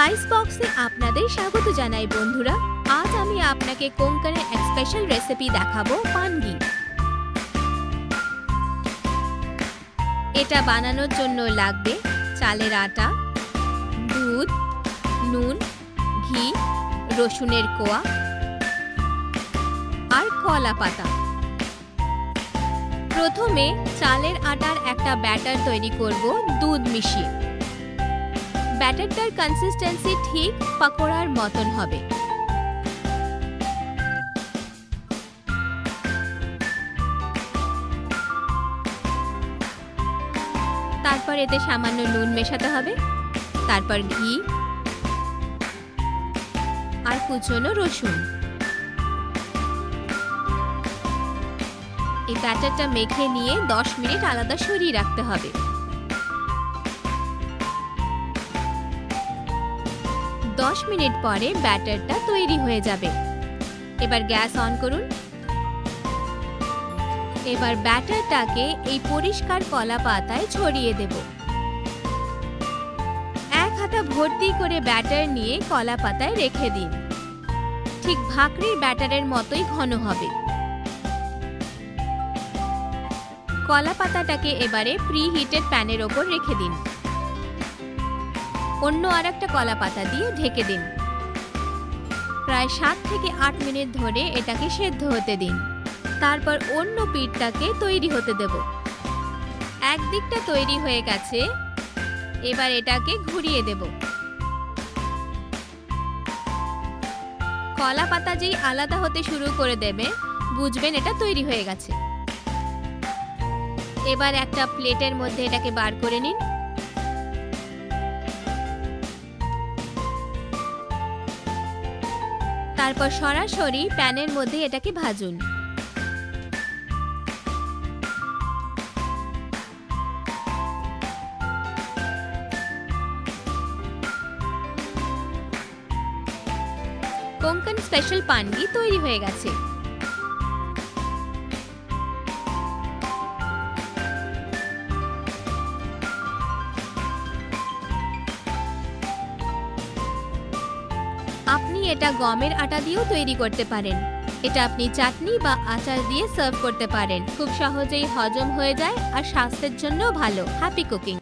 Spice বক্সে আপনাদের স্বাগত জানাই বন্ধুরা। আজ আমি আপনাকে কোঙ্কনের এক স্পেশাল রেসিপি দেখাবো, পানগি। এটা বানানোর জন্য লাগবে চালের আটা, দুধ, নুন, ঘি, রসুনের কোয়া আর কলা পাতা। প্রথমে চালের আটার একটা ব্যাটার তৈরি করব দুধ মিশিয়ে। ব্যাটারটার কনসিস্টেন্সি ঠিক পাকোড়ার মতন হবে। তারপর এতে সামান্য নুন মেশাতে হবে। তারপর ঘি। আর কুচনো রসুন। এই ব্যাটারটা মেখে নিয়ে 10 মিনিট আলাদা সরিয়ে রাখতে হবে। দশ মিনিট পরে ব্যাটারটা তৈরি হয়ে যাবে। এবার গ্যাস অন করুন। এবার ব্যাটারটাকে এই পরিষ্কার কলা পাতায় ছড়িয়ে দেব। এক হাতা ভর্তি করে ব্যাটার নিয়ে কলা পাতায় রেখে দিন। ঠিক ভাকরির ব্যাটারের মতোই ঘন হবে। কলা পাতাটাকে এবারে প্রি হিটেড প্যানের ওপর রেখে দিন। অন্য আর একটা কলা পাতা দিয়ে ঢেকে দিন। প্রায় সাত থেকে আট মিনিট ধরে এটাকে সেদ্ধ হতে দিন। তারপর অন্য পিঠটাকে তৈরি হতে দেব। একদিকটা তৈরি হয়ে গেছে, এবার এটাকে ঘুরিয়ে দেব। কলা পাতা যেই আলাদা হতে শুরু করে দেবে, বুঝবেন এটা তৈরি হয়ে গেছে। এবার একটা প্লেটের মধ্যে এটাকে বার করে নিন। তারপর সরাসরি প্যানের মধ্যে এটাকে ভাজুন। কোঙ্কন স্পেশাল পানগি তৈরি হয়ে গেছে। আপনি এটা গমের আটা দিয়েও তৈরি করতে পারেন। এটা আপনি চাটনি বা আচার দিয়ে সার্ভ করতে পারেন। খুব সহজেই হজম হয়ে যায় আর স্বাস্থ্যের জন্য ভালো। Happy cooking